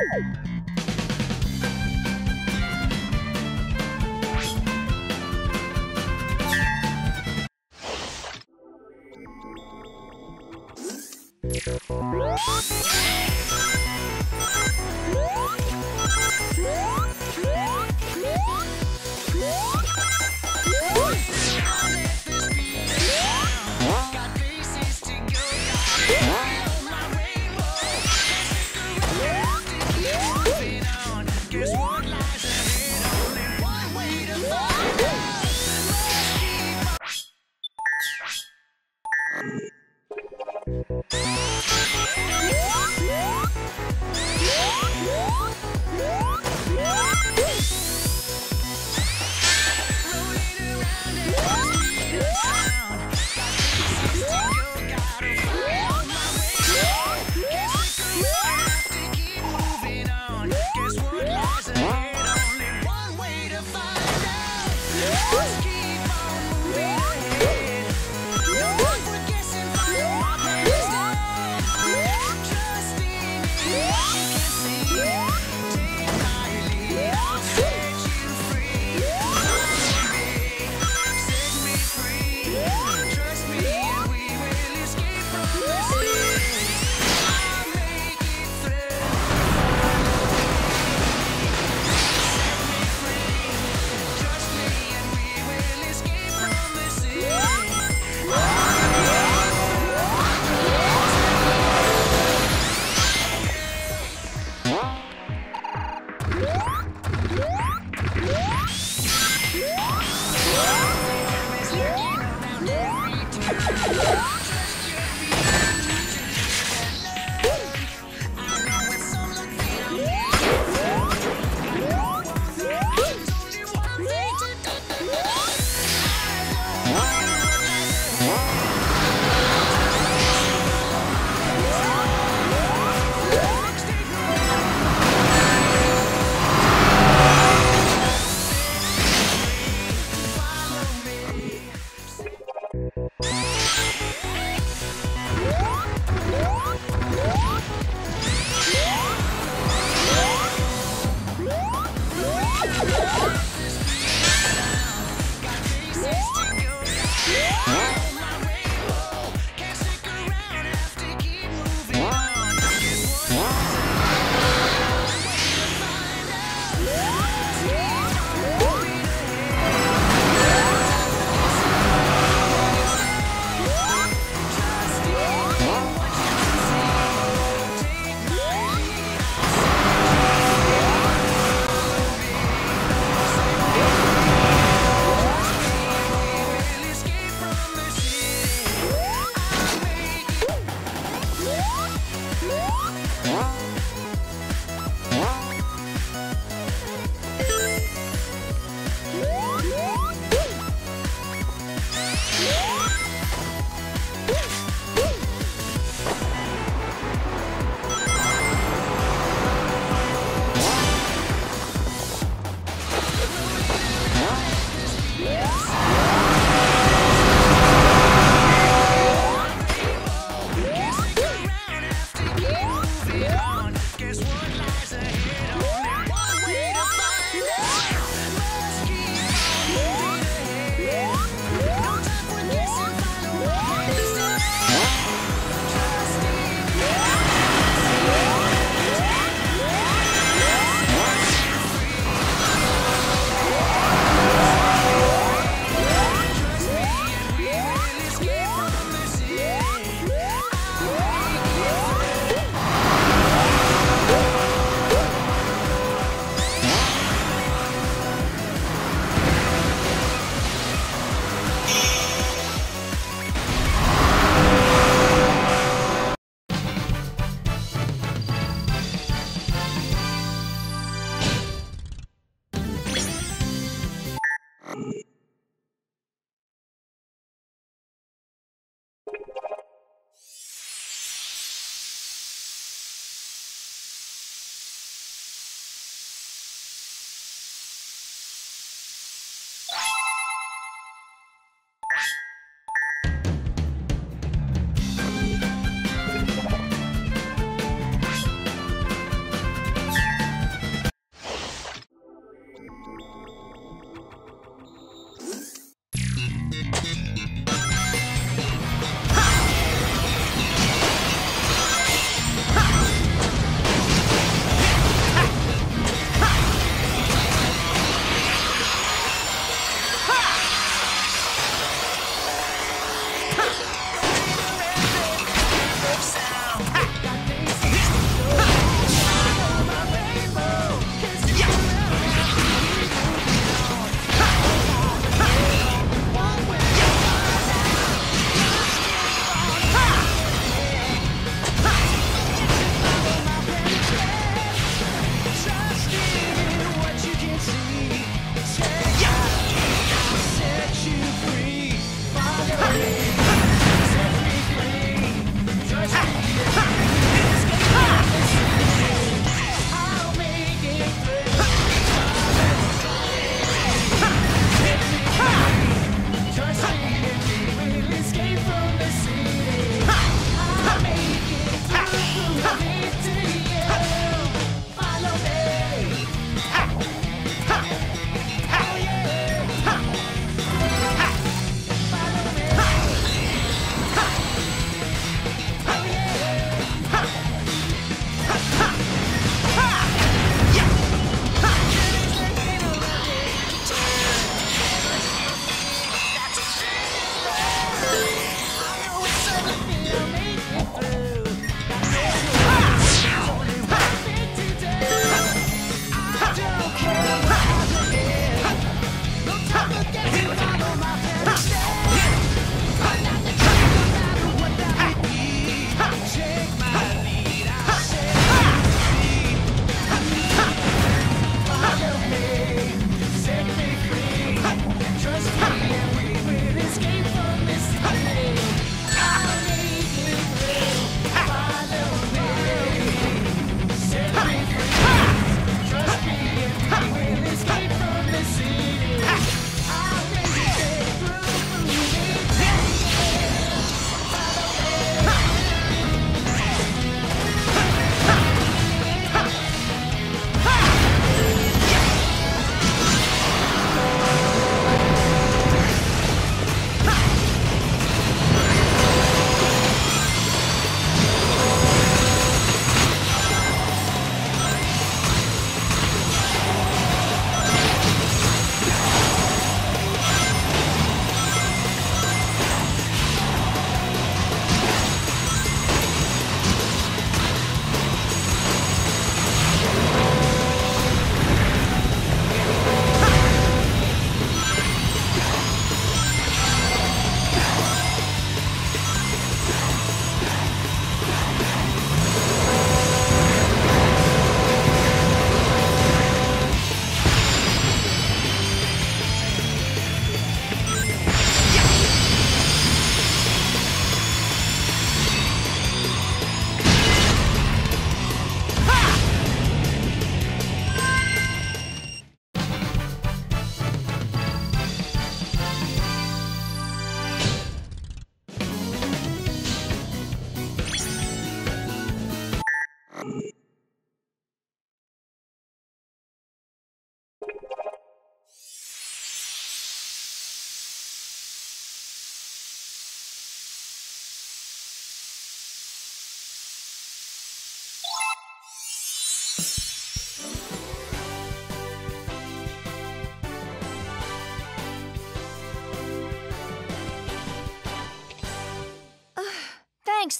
you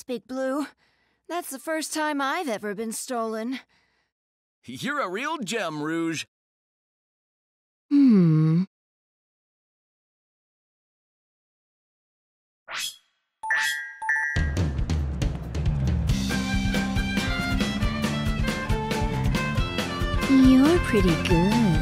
Big Blue. That's the first time I've ever been stolen. You're a real gem, Rouge. Hmm. You're pretty good.